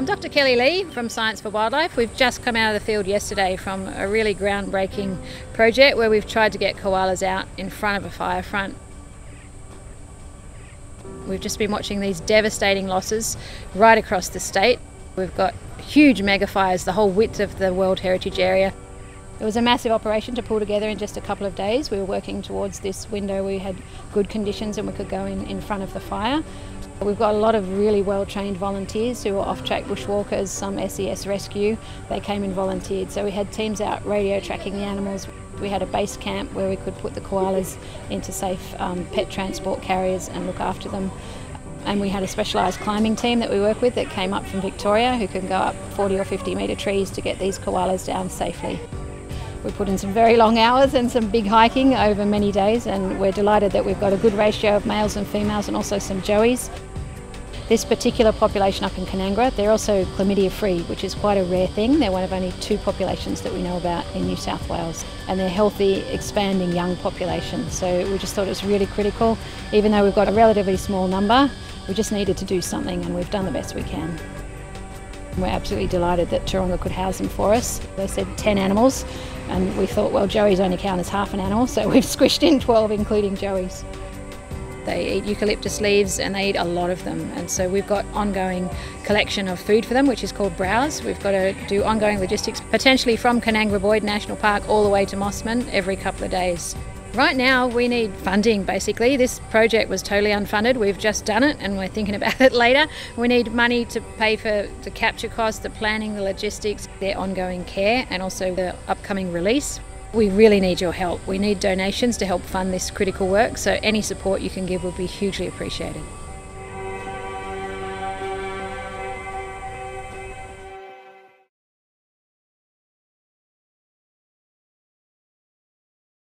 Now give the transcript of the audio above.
I'm Dr. Kellie Leigh from Science for Wildlife. We've just come out of the field yesterday from a really groundbreaking project where we've tried to get koalas out in front of a fire front. We've just been watching these devastating losses right across the state. We've got huge mega fires the whole width of the World Heritage Area. It was a massive operation to pull together in just a couple of days. We were working towards this window. We had good conditions and we could go in, in front of the fire. We've got a lot of really well trained volunteers who are off track bushwalkers, some SES rescue. They came and volunteered. So we had teams out radio tracking the animals. We had a base camp where we could put the koalas into safe um, pet transport carriers and look after them. And we had a specialised climbing team that we work with that came up from Victoria who can go up 40 or 50 metre trees to get these koalas down safely. We put in some very long hours and some big hiking over many days, and we're delighted that we've got a good ratio of males and females and also some joeys. This particular population up in Kanangra, they're also chlamydia free, which is quite a rare thing. They're one of only two populations that we know about in New South Wales. And they're healthy, expanding young population. So we just thought it was really critical. Even though we've got a relatively small number, we just needed to do something and we've done the best we can. We're absolutely delighted that Taronga could house them for us. They said 10 animals, and we thought, well, joeys only count as half an animal, so we've squished in 12, including joeys. They eat eucalyptus leaves and they eat a lot of them. And so we've got ongoing collection of food for them, which is called browse. We've got to do ongoing logistics, potentially from Kanangra Boyd National Park all the way to Mosman every couple of days. Right now, we need funding basically. This project was totally unfunded. We've just done it and we're thinking about it later. We need money to pay for the capture costs, the planning, the logistics, their ongoing care, and also the upcoming release. We really need your help. We need donations to help fund this critical work, so any support you can give would be hugely appreciated.